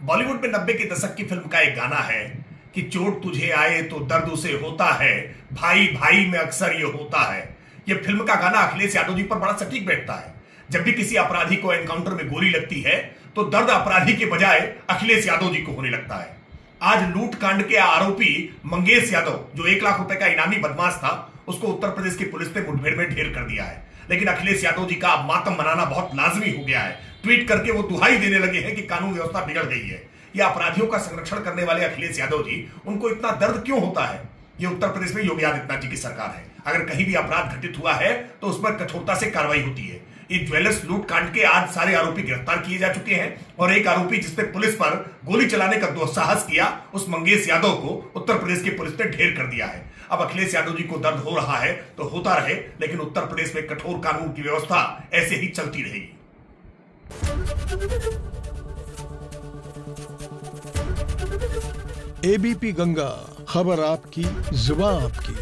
बॉलीवुड में नब्बे के दशक की फ़िल्म का एक गाना है कि चोट तुझे आए तो दर्द उसे होता है, भाई भाई में अक्सर ये होता है। ये फ़िल्म का गाना अखिलेश यादव जी पर बड़ा सटीक बैठता है। जब भी किसी अपराधी को एनकाउंटर में गोली लगती है तो दर्द अपराधी के बजाय अखिलेश यादव जी को होने लगता है। आज लूट कांड के आरोपी मंगेश यादव, जो एक लाख रुपए का इनामी बदमाश था, उसको उत्तर प्रदेश की पुलिस ने मुठभेड़ में ढेर कर दिया है। लेकिन अखिलेश यादव जी का मातम मनाना बहुत लाजमी हो गया है। ट्वीट करके वो दुहाई देने लगे हैं कि कानून व्यवस्था बिगड़ गई है। ये अपराधियों का संरक्षण करने वाले अखिलेश यादव जी, उनको इतना दर्द क्यों होता है? ये उत्तर प्रदेश में योगी आदित्यनाथ जी की सरकार है। अगर कहीं भी अपराध घटित हुआ है तो उस पर कठोरता से कार्रवाई होती है। ज्वेलर्स लूट कांड के आज सारे आरोपी गिरफ़्तार किए जा चुके हैं और एक आरोपी जिसने पुलिस पर गोली चलाने का दुस्साहस किया, उस मंगेश यादव को उत्तर प्रदेश की पुलिस ने ढेर कर दिया है। अब अखिलेश यादव जी को दर्द हो रहा है तो होता रहे, लेकिन उत्तर प्रदेश में कठोर कानून की व्यवस्था ऐसे ही चलती रहेगी एबीपी गंगा, खबर आपकी, जुबा आपकी।